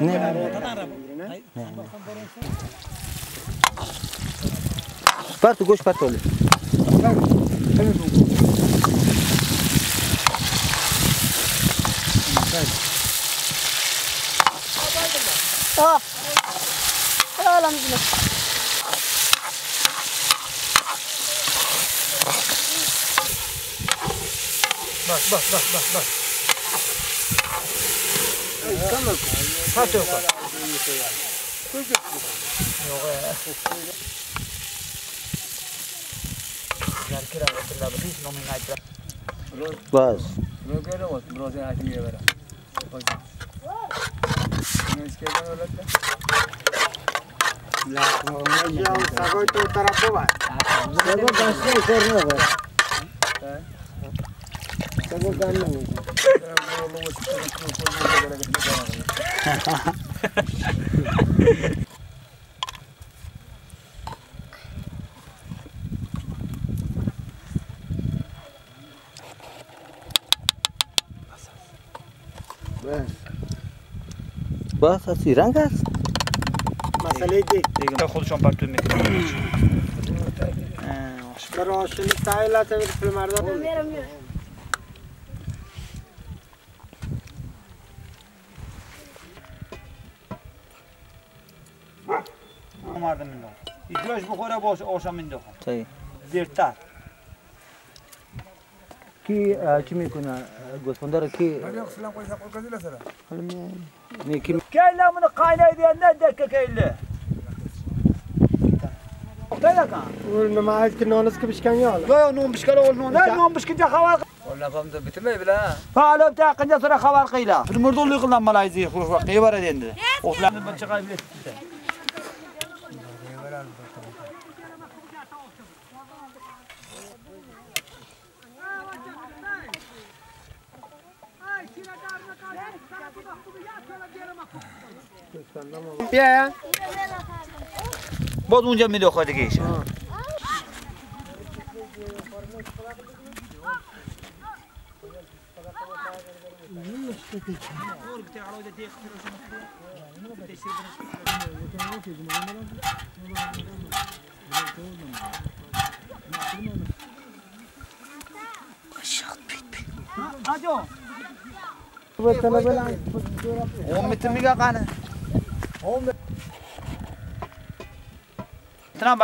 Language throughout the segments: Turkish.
Ne. Parto gosh parto le. Ah. Ah, lan bunu. Bak bak bak bak bak. さておか बस सगळं तो तर आपण सगळं बसले सर्व tarafı var. Sabo gasne korna var. Sabo ganna. Bas asi rangas. Meseleyi değil. خودشون پرتون میکنه برای شنی تایلات bir filmlerden Verim yok. مردم مینداخت ایجاش بخوره باش آشا مینداخت Tabii. دیرتر Ki ki میکنه گوسفندار کی نه کی کیله من قاینه دیه نه دکه کیله Kayla kan. Bu namaat ki nonus ki pişken ya. Yo yo nom bişkala ol nom. Ne nom bişkince havar. Valla famda bitirme bile ha. Faalım ta qinja sonra havar qıyla. Bir murdullu qılan malayzi xuruş va qıybar edendi. Oflan bachcha qaybilet. Ya. باز اونجا میدوخه دیگه ایشه Ajo. On metre میگه قانه. تنام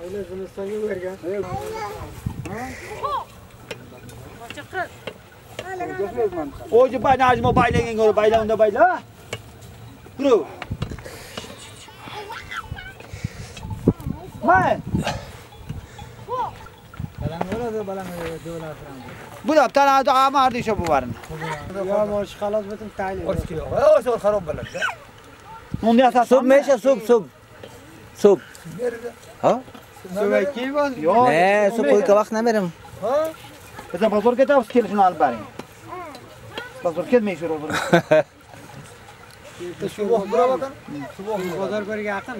Vergen. Oju bay najmo baylangen gör baylan da bayla. Bro. May. Bu da tane da amar dişe bu varın. Ya moş kalas bütün tayli. O sor kharab balak. Mun ya sa Sub meşe sub sub. Sub. Ha? نه سو کوی که وقت نمیرم ها بزن بازور که داو سکیلشون آل بریم بازور که میشه رو بریم صبح برو بکن صبح بازار بری گاکن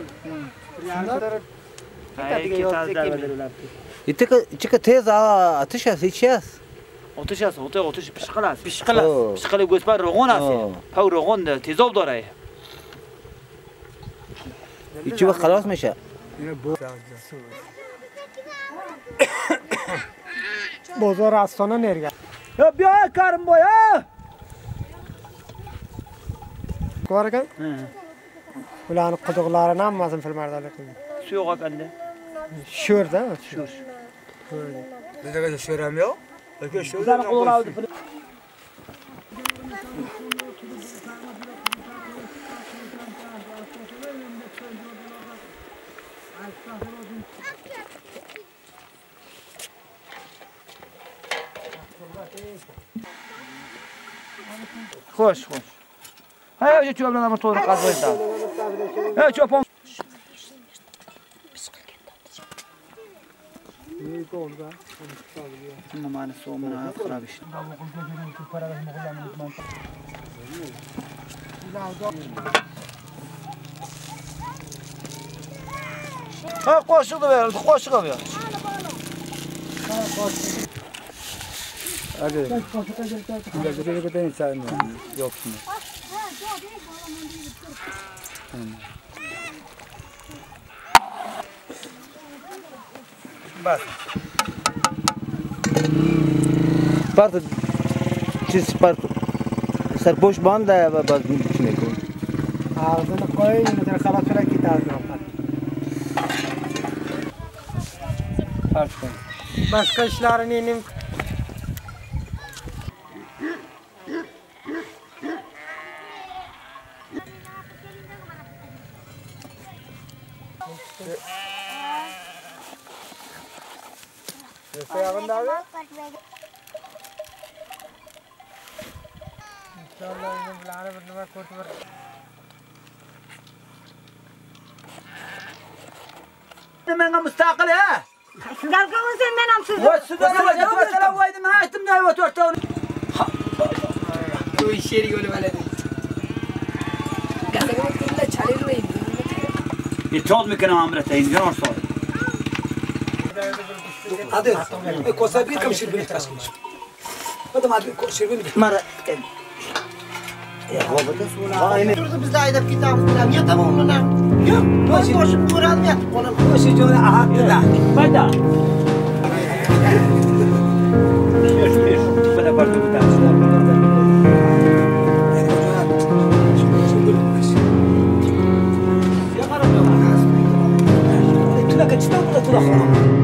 ایت که چی که تیز آ آتش هست چی هست آتش هست آتش آتش پشکل هست پشکل هست پشکل گوسپر روغن هست پاو روغن تیزاب داره این وقت خلاص میشه kalas meşe. Bozor az sonra nereye? Ya bir karım boya. Varken. Ulan kutuklarına ammasın filmlerden. Suyoğa kende. Şur değil mi? Şur. Ne de şöyle yok. Peki şöyle Sana kulağına Xoş, xoş. Hə, öcə çöplə namı toyunu qazıydı. Hə, çöpən. Büyük oldu da. Numanı soğumuna xırab işin. Bu qızda görürüm ki, parada mı qızamını tutmam. İlahi, doğru. Da ver, koşuğu da ver. Hadi. Şimdi bir de sen yok şimdi. Bas. Sparta çiz Sparta. Sarpoş banda ya baz içine koy. Ağzını koy, yine de kalatına git ağzına. Artık. Başka işlerin inim. Sayağında abi. İnşallah yine bilahane bir numara kurtulur. Menga müstakil ha. Dalgamın sen ben amsız. Ve sudan alacak ve selam koydum ha ettim ne evet orta Bu iş yeri böyle böyle değil. Gazetenin kırında çalırmayın. Yetol mi kana amrata izgin orsa. Hadi. Kosa bir kamşir bir taşmış. Hadi hadi koşur bir. Mara. Durdu biz de ayda kitabımız bilen. Ya tamam mı lan? Yok. Boş boş uğralım ya. Ona Koşu jona ahattı da. Fayda. Bana parça bir tane. Tula kaçta bu da tula.